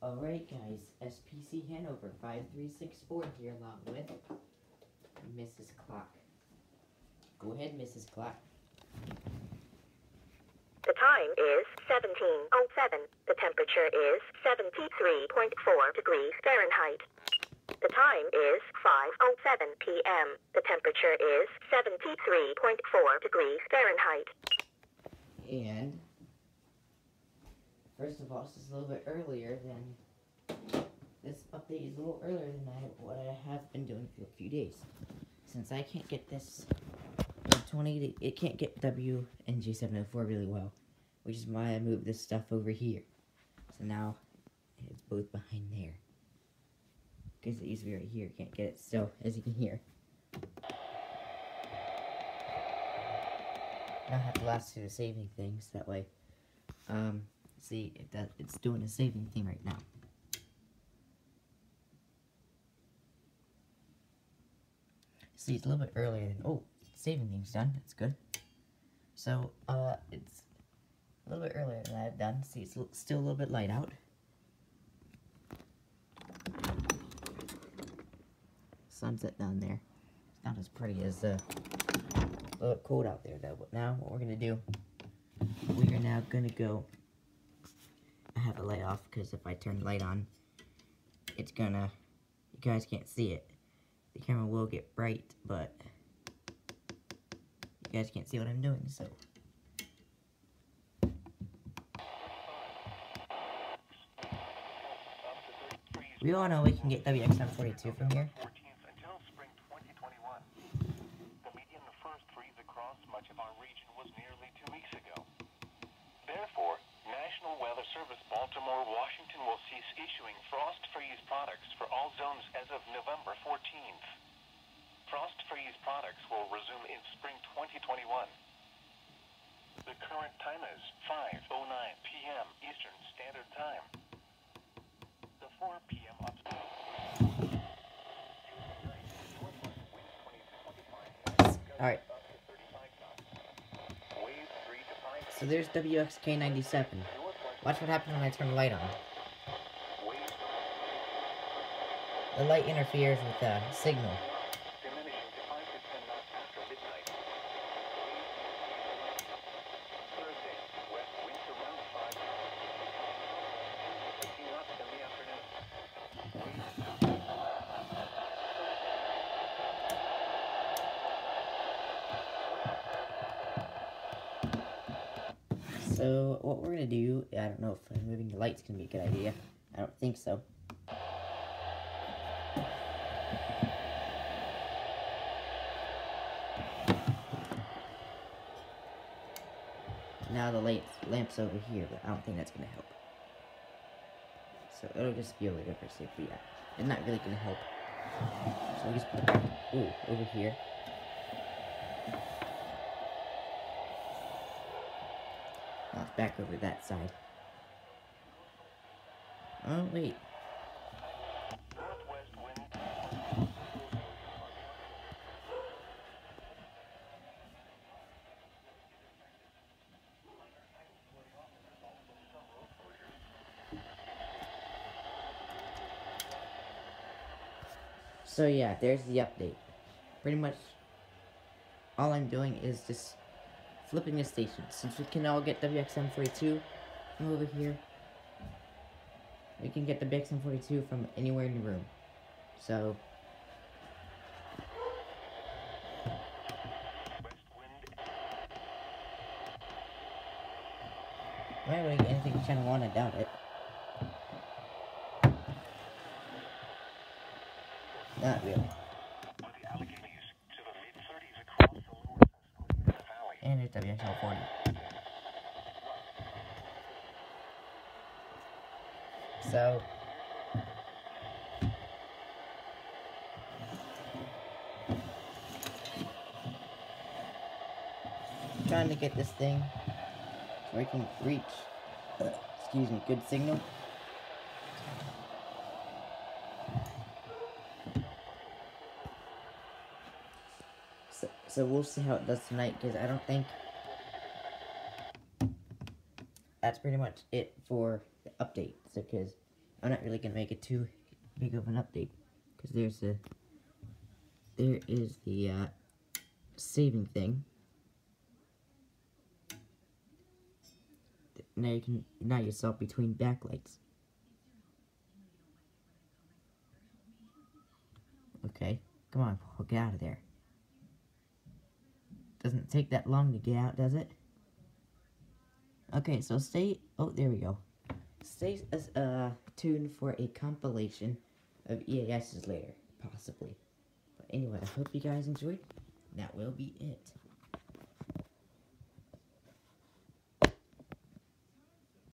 Alright guys, SPC Hanover 5364 here along with Mrs. Clock. Go ahead, Mrs. Clock. The time is 1707. The temperature is 73.4 degrees Fahrenheit. The time is 5:07 p.m. The temperature is 73.4 degrees Fahrenheit. And first of all, this is a little bit earlier than this update is a little earlier than I, what I have been doing for a few days. Since I can't get this in 20, it can't get WNG704 really well, which is why I moved this stuff over here. So now it's both behind there. Because it used to be right here, can't get it still, as you can hear. Now I have to last to the saving things that way. Um, see if that it's doing a saving thing right now. See, it's a little bit earlier than oh, saving thing's done. That's good. So uh, it's a little bit earlier than I've done. See, it's still a little bit light out. Sunset down there. It's not as pretty as uh, a little cold out there though. But now what we're gonna do, we are now gonna go. I have the light off because if I turn the light on, it's gonna. You guys can't see it. The camera will get bright, but you guys can't see what I'm doing. So. We all know we can get WXM42 from here. Service Baltimore, Washington will cease issuing frost freeze products for all zones as of November 14th. Frost freeze products will resume in spring 2021. The current time is 5.09 p.m. Eastern Standard Time. The 4 p.m. Alright. So there's WXK97. Watch what happens when I turn the light on. The light interferes with the signal. So, what we're gonna do, I don't know if moving the light's gonna be a good idea. I don't think so. Now the light lamp's over here, but I don't think that's gonna help. So it'll just be a little bit safe, but yeah, it's not really gonna help. So we just put it back, ooh, over here. Uh, back over that side. Oh, wait. So yeah, there's the update. Pretty much all I'm doing is just flipping the station. Since we can all get WXM42 from over here, we can get the WXM42 from anywhere in the room. So, might really get anything channel 1, I doubt it. Not really. 40. So, trying to get this thing so I can reach, excuse me, good signal. So we'll see how it does tonight, because I don't think... That's pretty much it for the update. So, because I'm not really gonna make it too big of an update because there's a there is the uh, saving thing. Now you can now yourself between backlights. Okay, come on, Paul, get out of there. Doesn't take that long to get out, does it? Okay, so stay. Oh, there we go. Stay uh, tuned for a compilation of EASs later, possibly. But anyway, I hope you guys enjoyed. That will be it.